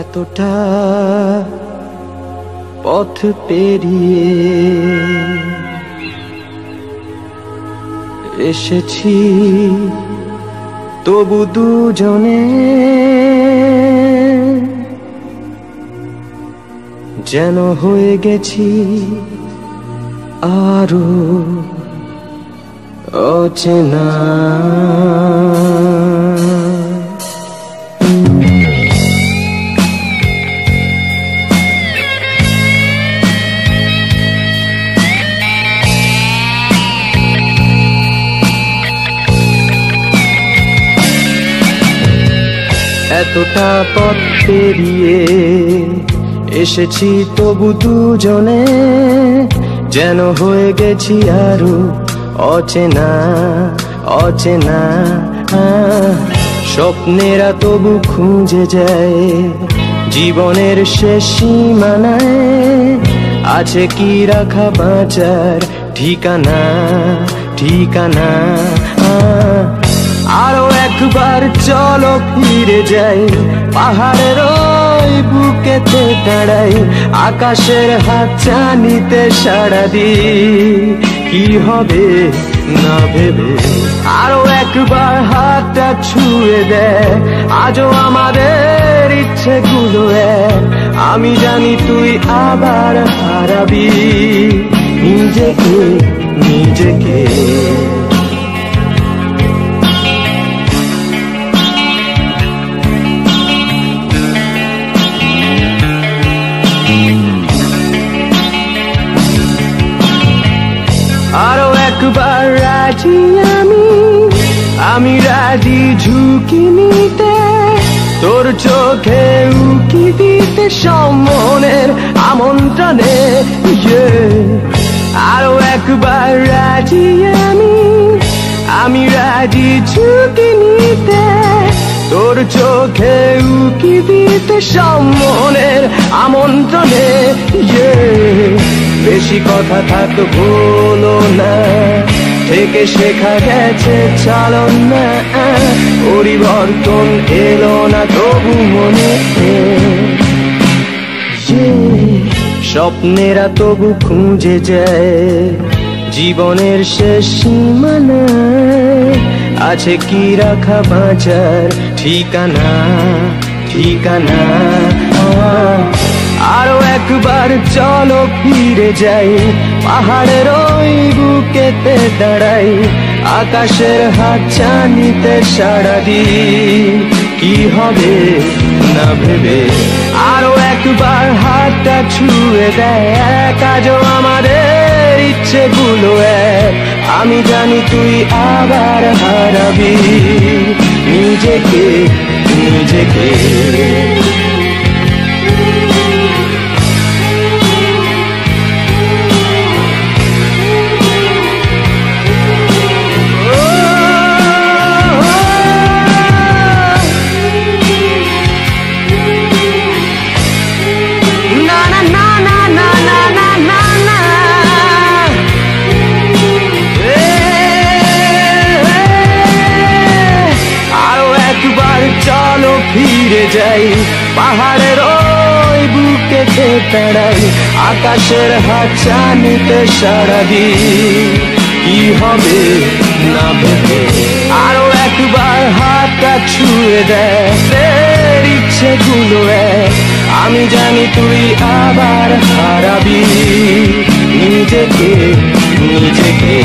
এতটা পথ পেরিয়ে এসেছি তবু দুজনে যেন হয়ে গেছি আরও অচেনা। এতটা পথ পেরিয়ে এসেছি তবু দুজনে, যেন হয়ে গেছি আরও অচেনা অচেনা। স্বপ্নেরা তবু খুঁজে যায় জীবনের শেষ সীমানায়, আছে কি রাখা বাঁচার ঠিকানা ঠিকানা। আরও একবার চলো ফিরে যাই, পাহাড়ের ওই বুকেতে দাঁড়াই, আকাশের হাত চানিতে সাড়া দি কি হবে না ভেবে? আরও একবার হাতটা ছুঁয়ে দেয়, আজও আমাদের ইচ্ছে গুলো আমি জানি তুই আবার হারাবি, নিজেকে নিজেকে। আমি রাজি ঝুঁকি নিতে, তোর চোখে উকি দিতে সম্মনের আমন্ত্রণে. আরও একবার রাজি আমি আমি রাজি ঝুঁকি নিতে, তোর চোখে উকি দিতে সম্মনের আমন্ত্রণে. বেশি কথা থাক বলো না থেকে শেখা গেছে চালন না পরিবর্তন এলো না তবু মনে স্বপ্নেরা তবু খুঁজে যায়, জীবনের শেষ সীমানায় আছে কি রাখা বাঁচার ঠিকানা ঠিকানা? আরও একবার চলো ফিরে যাই পাহাড়ের ওই দাঁড়াই, আকাশের হাত চানিতে সাড়া দি কি হবে না ভেবে আরও একবার হাতটা ছুঁয়ে দেয়। কাজও আমাদের ইচ্ছেগুলো আমি জানি তুই আবার হারাবি। নিজেকে নিজেকে যাই, পাহাড়ের ওই বুকেতে দাঁড়াই আকাশের হাত চানিতে সারা দি কি হবে না ভেবে আরও একবার হাতটা ছুঁয়ে দেয়, ফের ইচ্ছেগুলো এক। আমি জানি তুই আবার হারাবি। নিজেকে নিজেকে